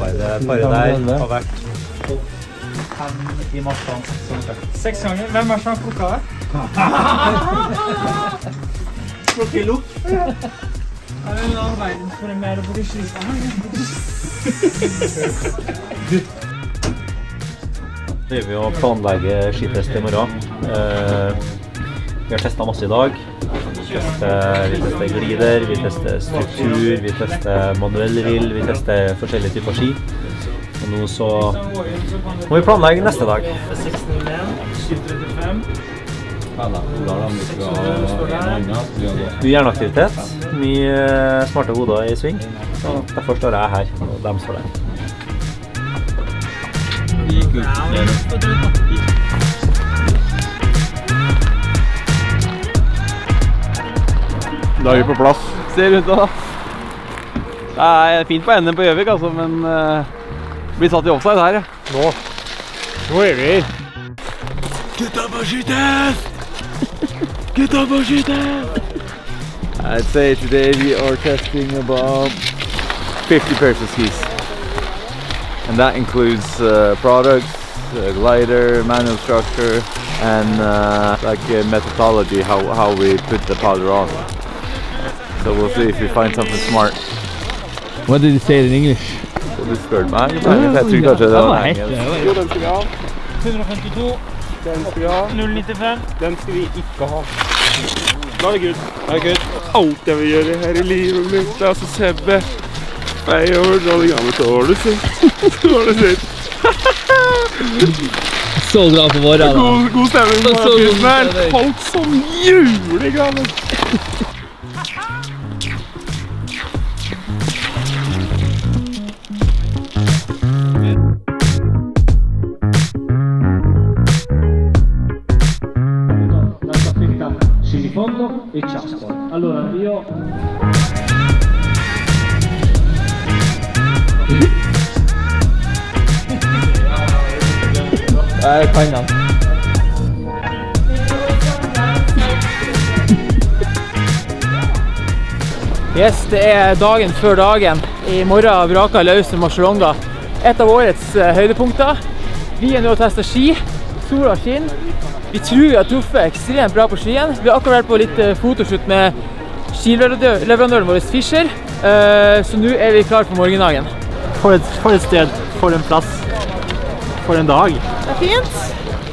Paret der har vært fem i massene som sagt. Seks ganger. Hvem er det som har plukka det? Plukke lukk. Er det en annen verdenspremiere på driver vi og planlegger skitest i morgen. Eh, vi har testa masse i dag. Vi tester, vi glider, vi tester struktur, vi tester manuell rill, vi tester forskjellige typer ski. Og nå så må vi planlegge neste dag. 1601, 735. Mye hjerneaktivitet, mye smarte hoder i sving. Så derfor står jeg her, og de står der. Da er vi på plass. Se rundt da. Det er fint på NM på Gjøvik, altså, men uh, blir satt i offside her, ja. Nå. Nå er vi her. Gutta på skytes! Gutta på skytes! I'd say today we are testing about 50 pairs of skis. And that includes uh, products, uh, glider, manual structure, and uh, like uh, methodology, how, how we put the powder on. So we'll see if we find something smart. What did you say in English? Så du spør meg, jeg tror kanskje det var engelsk. Jo, den skal vi ha. 152. Den skal vi ha. 095. Den skal vi ikke ha. Da er det good. Da er det good. Alt jeg vil gjøre her i livet mitt, det er altså Sebbe. Jeg gjør det alle gamle til har du sett. Så har du sett. Så glad for våre, da. God, god stemning på Så god tusen her. stemning. Holdt som julegave. Fondo e ciasco. Allora io Jeg kan den. Yes, det er dagen før dagen. I morgen vraker løs Marcialonga. Et av årets eh, høydepunkter. Vi er nå og tester ski. Sola skinner. Vi tror vi har truffet ekstremt bra på skien. Vi har akkurat vært på litt eh, fotoshoot med skileverandøren vår Fischer. Eh, Så nå er vi klar for morgendagen. For et, for et sted, for en plass, for en dag. Det er fint.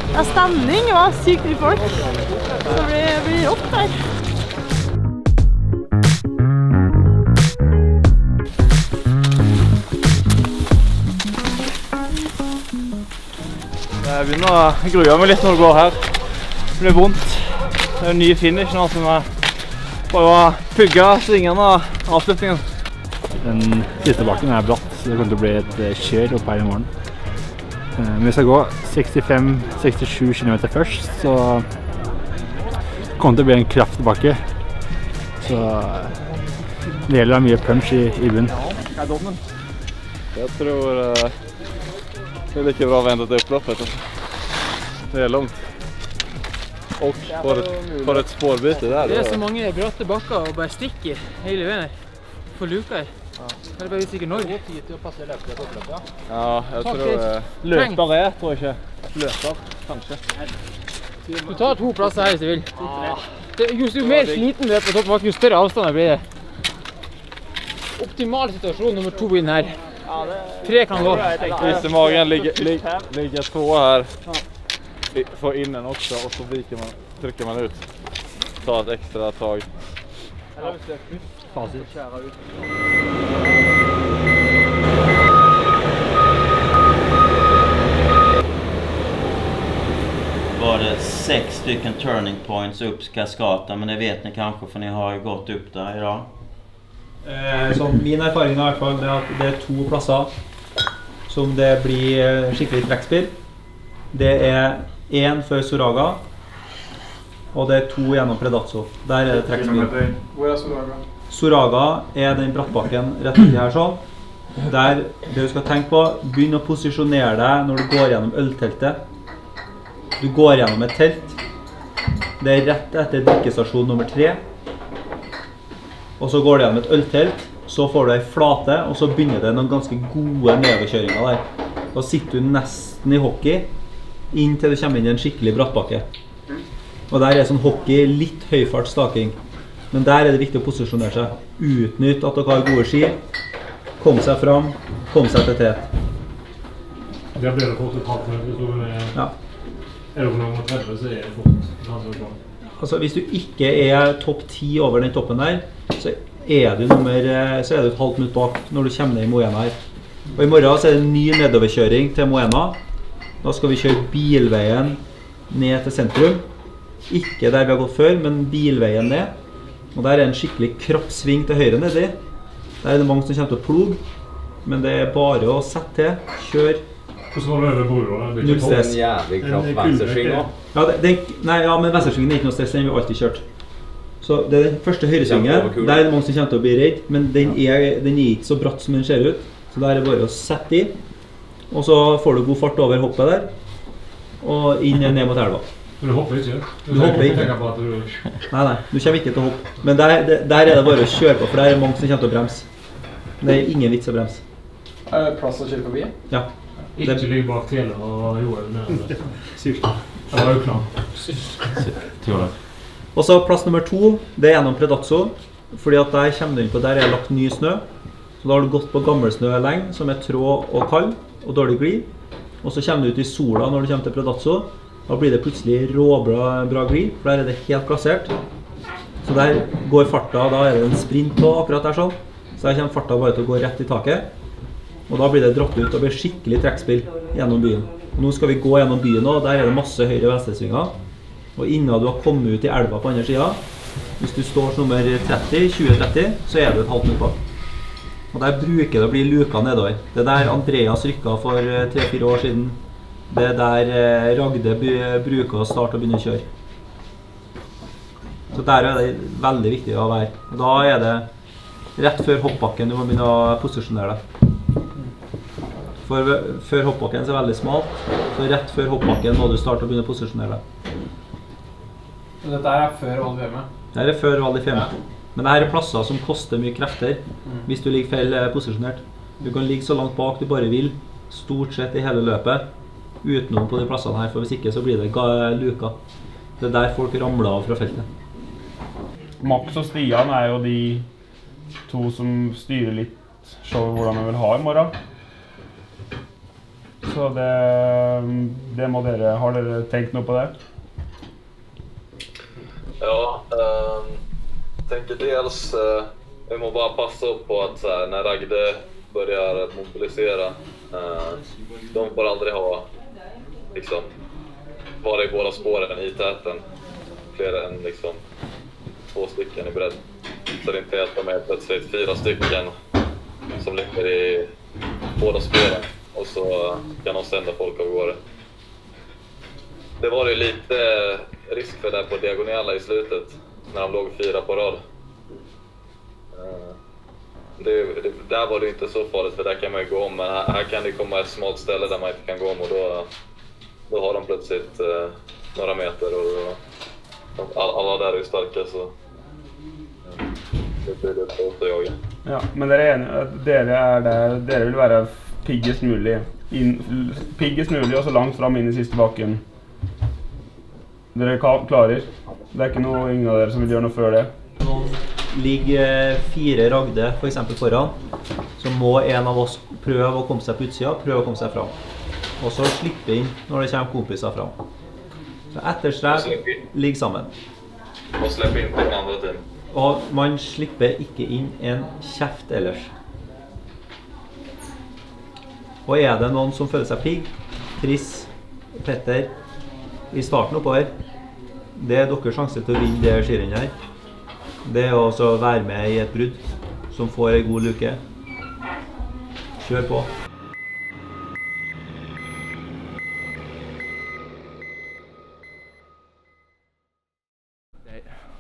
Det er stemning. og sykt mye folk. Så det blir, blir rått der. Jeg begynner å grue meg litt når det går her. Det blir vondt. Det er jo ny finish nå som jeg prøver å pugge svingene og avslutningen. Den siste bakken er bratt, så det kommer til å bli et eh, kjør opp her i morgen. Eh, Men vi skal gå 65-67 km først, så det kommer til å bli en kraftbakke. Så det gjelder å ha mye punch i, i bunnen. Jeg tror eh, det er like bra å vente til oppløpet. altså. Det er langt. Og for et, for et spårbytte der. Det er så mange bratte bakker og bare stikker hele veien her. For luka her. Det er bare vi ikke når. Ja, Ja, jeg tror eh, Løper er, tror jeg ikke. Løper, kanskje. Du tar to plasser her hvis du vil. Det, jo, jo mer sliten du er på toppen, jo større avstander blir det. Optimal situasjon nummer to inn her. Tre kan gå. Is i magen ligger, två här. Får in den också och så viker man, trycker man ut. Ta ett extra tag. var det sex stycken turning points upp Cascata, men det vet ni kanske för ni har ju gått upp där idag. Eh, så min erfaring er i hvert fall at det er to plasser som det blir eh, skikkelig trekkspill. Det er én før Soraga, og det er to gjennom Predazzo. Der er det trekkspill. Hvor er Soraga? Soraga er den brattbakken rett uti her sånn. Der det du skal tenke på, begynn å posisjonere deg når du går gjennom ølteltet. Du går gjennom et telt. Det er rett etter drikkestasjon nummer tre. Og så går du gjennom et øltelt. Så får du ei flate, og så begynner det noen ganske gode nedoverkjøringer der. Da sitter du nesten i hockey inntil du kommer inn i en skikkelig brattbakke. Og der er sånn hockey, litt høyfart staking. Men der er det viktig å posisjonere seg. Utnytt at dere har gode ski. Kom seg fram, kom seg til tet. Det blir det fort et halvt minutt. Er, Ja. er du noen 30, så er det fort et. Altså, hvis du ikke er topp ti over den toppen der, så er du nummer eh, Så er du et halvt minutt bak når du kommer ned i Moena her. Og i morgen så er det en ny nedoverkjøring til Moena. Da skal vi kjøre bilveien ned til sentrum. Ikke der vi har gått før, men bilveien ned. Og der er en skikkelig krapp sving til høyre nedi. Der er det mange som kommer til å ploge. Men det er bare å sette til. Kjør. Hvordan var det over broa? Null stress. En jævlig krapp En venstresving. Ja, det, det, nei, ja men venstresvingen er ikke noe stress. Den har vi alltid kjørt. Så det er den første høyresvingen. Der er det mange som kommer til å bli redd, men den er, den er ikke så bratt som den ser ut. Så der er det bare å sette i. Og så får du god fart over hoppet der. Og inn ned mot elva. Men du hopper ikke? Du hopper ikke. du... Nei, nei, du kommer ikke til å hoppe. Men der, der er det bare å kjøre på, for der er det mange som kommer til å bremse. Det er ingen vits å bremse. Er det plass å kjøre forbi? Ja. Ikke ligge bak Tele og Joel. Det var jo plan. Og så plass nummer to, det er gjennom Predazzo. Fordi at der kommer du inn på der er lagt ny snø. Så da har du gått på gammel snø lenge, som er trå og kald og dårlig glid. Og så kommer du ut i sola når du kommer til Predazzo. Da blir det plutselig råbra bra glid, for der er det helt plassert. Så der går farta, da er det en sprint på akkurat der sånn. Så der kommer farta bare til å gå rett i taket. Og da blir det dratt ut og blir skikkelig trekkspill gjennom byen. Og nå skal vi gå gjennom byen nå, der er det masse høyre- og venstresvinger. Og innen du har kommet ut i elva på andre sida, hvis du står nummer 30, 20-30, så er du et halvt minutt bak. Og der bruker det å bli luka nedover. Det er der Andreas rykka for eh, tre-fire år siden. Det er der eh, Ragde bruker å starte og begynne å kjøre. Så der er det veldig viktig å være. Og da er det rett før hoppbakken du må begynne å posisjonere deg. For før hoppbakken er veldig smalt, så rett før hoppbakken må du starte å begynne å posisjonere deg. Dette er før OLVM. Det her er før Val di Fiemme. Men dette er plasser som koster mye krefter hvis du ligger feil eh, posisjonert. Du kan ligge så langt bak du bare vil, stort sett i hele løpet, utenom på de plassene her, for hvis ikke så blir det ga- luka. Det er der folk ramler av fra feltet. Max og Stian er jo de to som styrer litt showet hvordan vi vil ha i morgen. Så det, det må dere Har dere tenkt noe på det? Ja, um, tänker dels, uh, vi må bara passa upp på så här, när Ragde börjar mobilisera, uh, de får aldrig ha, liksom, vara i båda spåren i täten, fler än liksom två stycken i bredd. Så det inte är att de är plötsligt fyra stycken som ligger i båda spåren och så kan de sända folk av gårde. Det var det ju lite risk för det på diagonella i slutet, när de låg fyra på rad. Eh, Det, det, där var det inte så farligt, för där kan man ju gå om, men här, här kan det komma ett smalt ställe där man inte kan gå om och då, då har de plötsligt eh, några meter och då, all, alla där är ju starka så eh, det blir lite svårt att jaga. Ja, Men dere er enige at dere, er der, dere vil være piggest mulig? Piggest mulig og så langt fram inn i siste bakken? Dere klarer? Det er ikke noe, ingen av dere som vil gjøre noe før det? Ligger eh, fire Ragde for eksempel foran, så må en av oss prøve å komme seg på utsida, prøve å komme seg fram. Og så slippe inn når det kommer kompiser fram. Så etterstreb, ligger sammen. Og släpp inn den andre tiden. Og man slipper ikke inn en kjeft ellers. Og er det noen som føler seg pigg, Chris, Petter, i starten oppover, det er deres sjanse til å vinne det skirennet her. Det er å være med i et brudd som får ei god luke. Kjør på.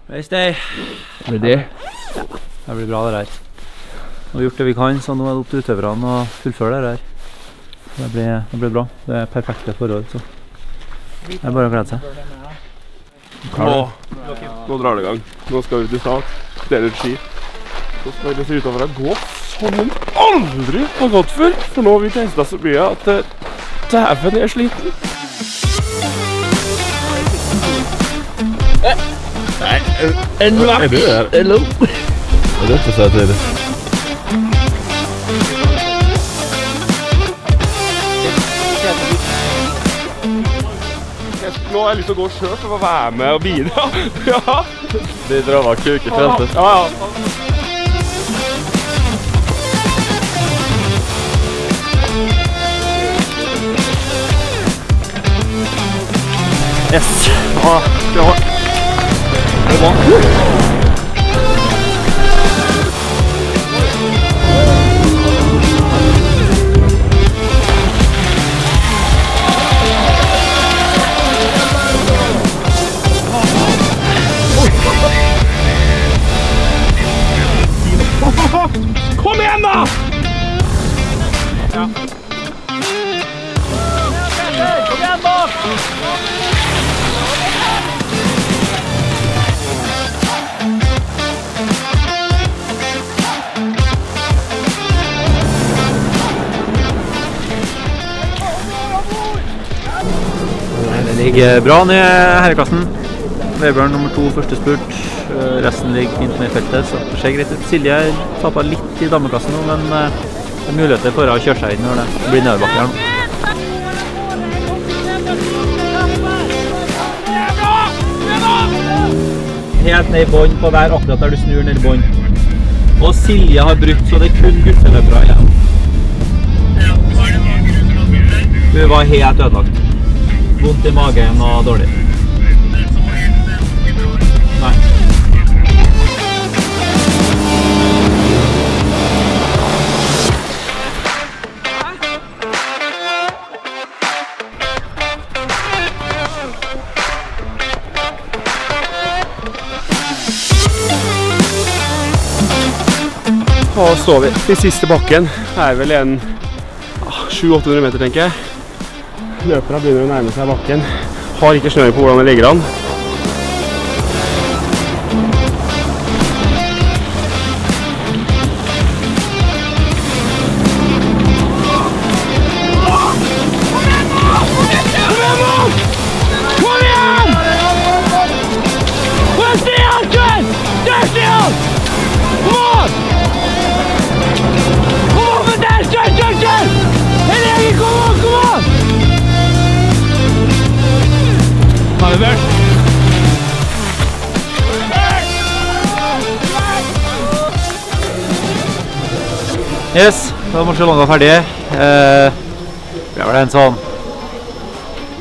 Øystein. Blir det? Det blir bra, det her. Nå har vi gjort det vi kan, så nå er det opp til utøverne å fullføre det her. Det blir, det blir bra. Det er perfekte forhold, så det er bare å glede seg. Nå, nå drar det i gang. Nå skal vi til start. Deler ski. Så skal vi se utover over å gå som hun aldri har gått før. For nå har vi testa så mye at eh, dæven, jeg er sliten. Nå har jeg lyst til å gå sjøl for å være med og bidra. Ja. De drar av kuker frente. Ja, ja. Yes! Ja, det var det var ligger bra an i herreklassen. Vebjørn nummer to første spurt. Eh, Resten ligger fint ned i feltet, så det ser greit ut. Silje tappa litt i dameklassen nå, men eh, det er muligheter for å kjøre seg inn når det blir nedoverbakke her nå. Helt ned i bånn på hver akkurat der du snur ned i bånn. Og Silje har brukt, så det er kun gutteløpere igjen. Hun var helt ødelagt. Vondt i magen og dårlig. Nei. Da står vi til siste bakken. Det er vel en ah, 700-800 meter, tenker jeg. Løperne begynner å nærme seg bakken. Har ikke snøring på hvordan det ligger an. Yes, da var Marcialonga ferdig. Eh, det er vel en sånn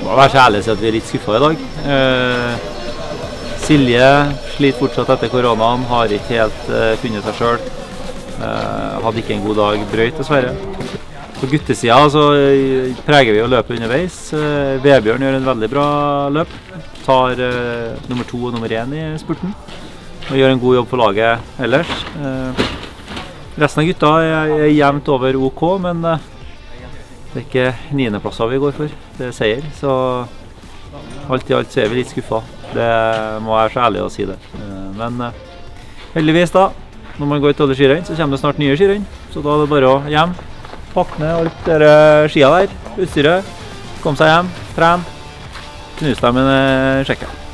Må være så ærlig å si at vi er litt skuffa i dag. Eh, Silje sliter fortsatt etter koronaen, har ikke helt eh, funnet seg sjøl. Eh, hadde ikke en god dag, brøyt dessverre. På guttesida så eh, preger vi å løpe underveis. Eh, Vebjørn gjør en veldig bra løp. Tar uh, nummer to og nummer én i spurten. Og gjør en god jobb for laget ellers. Uh, Resten av gutta er, er jevnt over OK, men uh, det er ikke niendeplasser vi går for. Det er seier. Så alt i alt så er vi litt skuffa. Det må jeg være så ærlig å si det. Men heldigvis, da, når man går til alle skirenn, så kommer det snart nye skirenn. Så da er det bare å hjem, pakke ned alt det skia der, utstyret, komme seg hjem, trene, knuse dem med en sjekke.